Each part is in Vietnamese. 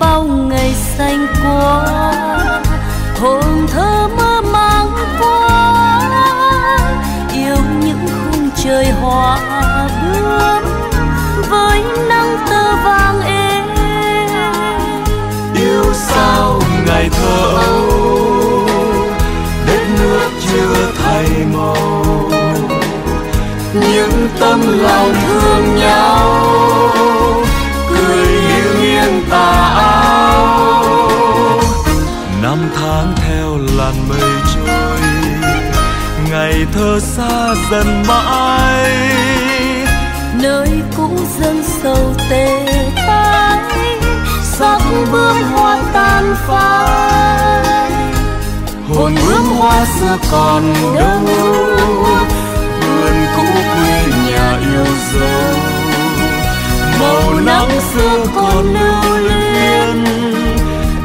bao ngày xanh qua. Hồn thơ mơ mang qua, yêu những khung trời hoa bướm với nắng tơ vàng êm. Yêu sao ngày thơ âu, đất nước chưa thay màu. Những tâm lòng thương nhau ngày thơ xa dần mãi. Nơi cũ dâng sầu tê tái sắc bướm hoa tan phai. Hồn bướm hoa xưa còn đâu vườn cũ quê nhà yêu dấu. Màu nắng xưa còn lưu luyến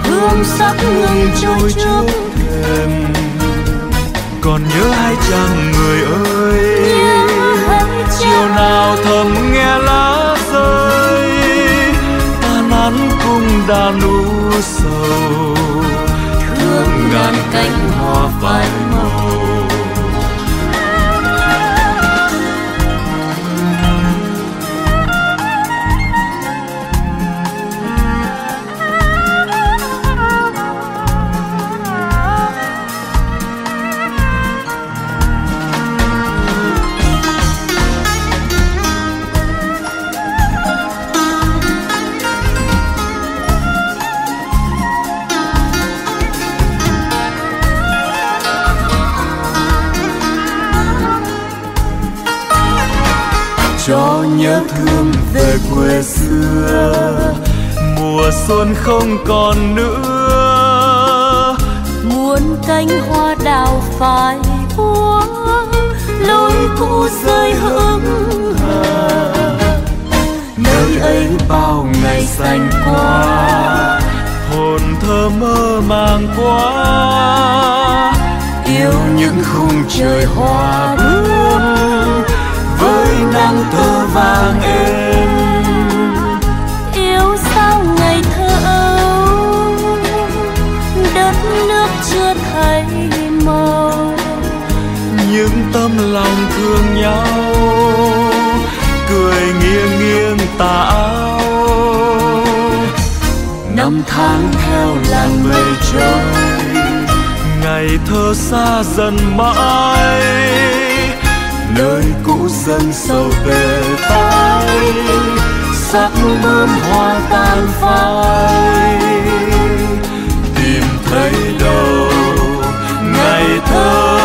hương sắc ngừng trôi trước thềm còn nhớ hai chàng người ơi. Chiều nào thầm nghe lá rơi, ta nắn cung đàn u sầu. Thương ngàn cánh hoa phai xuân không còn nữa. Muôn cánh hoa đào phai úa lối cũ rơi hững hờ. Nơi ấy bao ngày xanh qua hồn thơ mơ màng quá. Yêu những khung trời hoa bướm với nắng thơ vàng êm tấm lòng thương nhau cười nghiêng nghiêng tà áo. Năm tháng theo làn mây trôi ngày thơ xa dần mãi. Nơi cũ dần sầu về tay, sắc bướm hoa tan phai. Tìm thấy đâu ngày thơ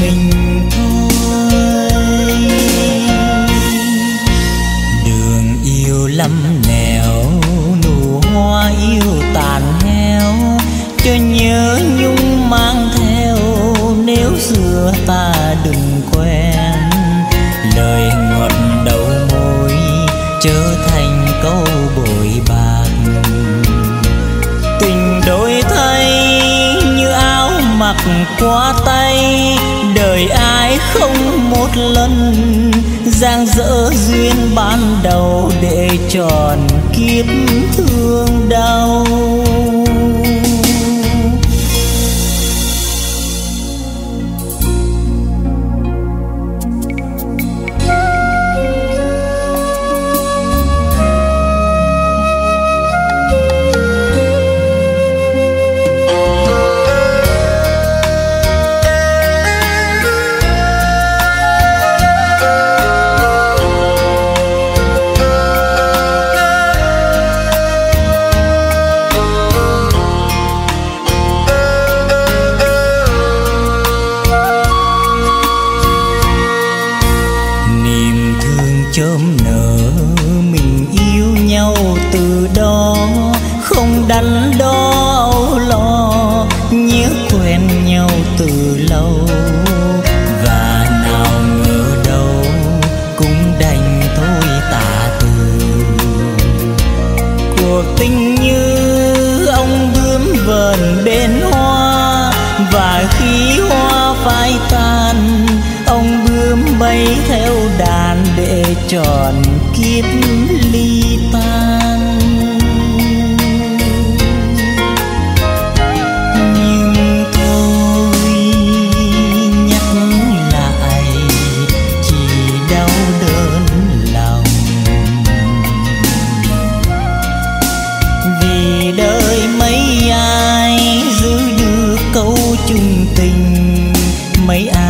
mình ban đầu để tròn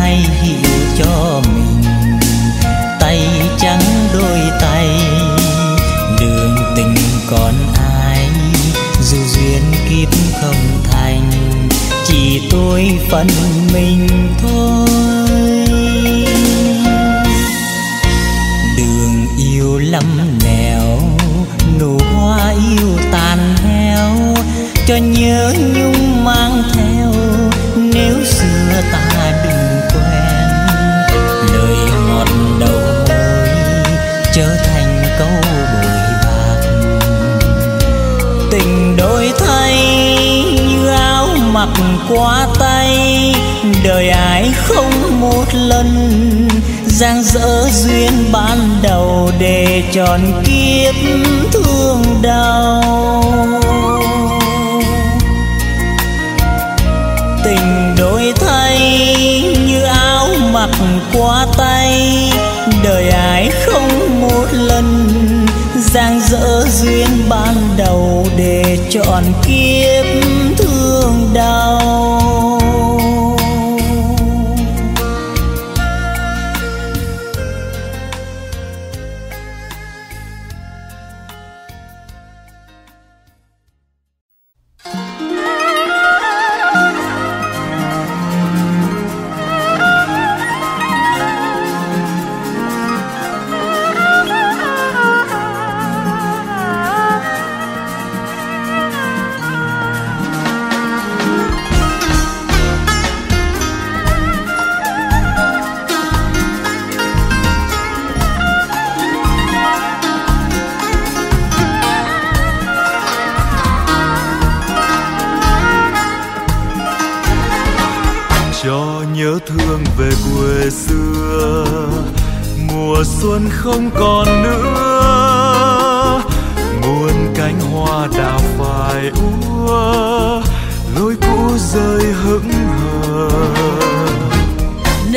ai hiểu cho mình? Tay trắng đôi tay, đường tình còn ai? Dù duyên kiếp không thành, chỉ tôi phần mình thôi. Đường yêu lắm nẻo, nụ hoa yêu tàn heo cho nhớ qua tay. Đời ai không một lần giang dỡ duyên ban đầu để tròn kiếp thương đau. Tình đổi thay như áo mặc qua tay. Đời ai không một lần giang dỡ duyên ban đầu để chọn kiếp thương đau.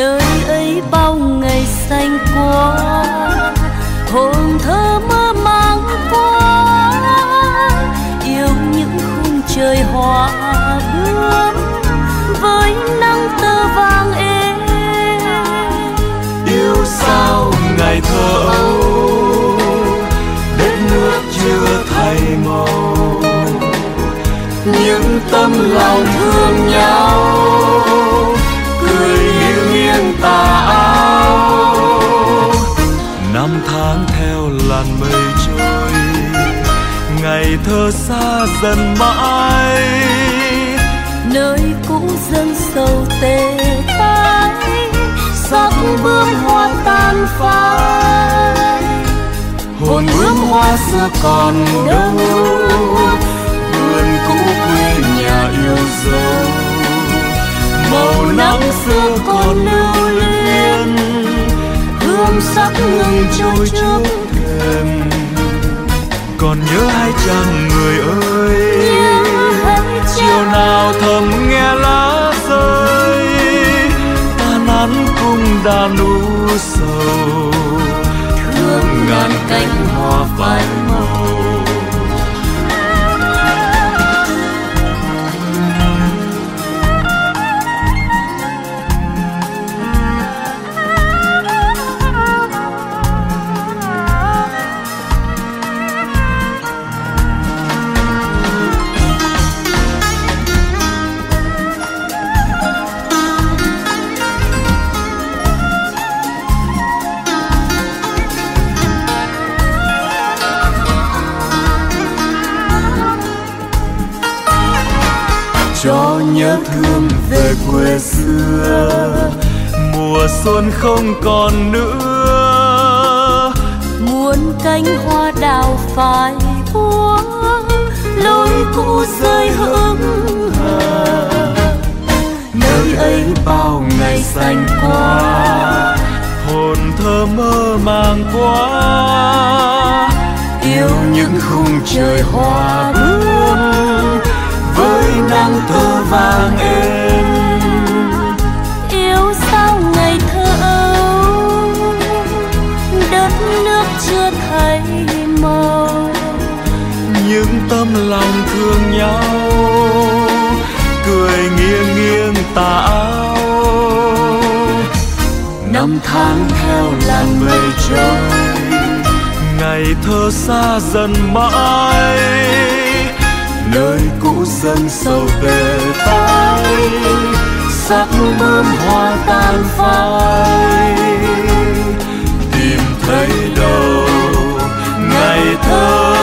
Nơi ấy bao ngày xanh qua. Hồn thơ mơ mang qua, yêu những khung trời hoa bướm với nắng tơ vàng êm. Yêu sao ngày thơ đất nước chưa thay màu. Những tâm lòng thương nhau. Thơ xa dần mãi. Nơi cũ dâng sầu tê tái sắc bướm hoa tan phai. Hồn bướm hoa xưa còn đâu vườn cũ quê nhà yêu dấu. Màu nắng xưa còn lưu luyến hương sắc ngừng trôi trước thềm còn nhớ hay chăng người ơi. Chiều nào thầm nghe lá rơi, ta nắn cung đàn u sầu. Thương ngàn cánh hoa phai mùa xuân không còn nữa. Muôn cánh hoa đào phai úa lối cũ rơi hững hờ. Nơi ấy bao ngày xanh qua hồn thơ mơ màng quá. Yêu những khung trời hoa bướm với nắng thơ vàng êm tà áo. Năm tháng theo làn mây trôi, ngày thơ xa dần mãi. Nơi cũ dâng sầu tề tái sắc bơm hoa tan phai. Tìm thấy đâu, ngày thơ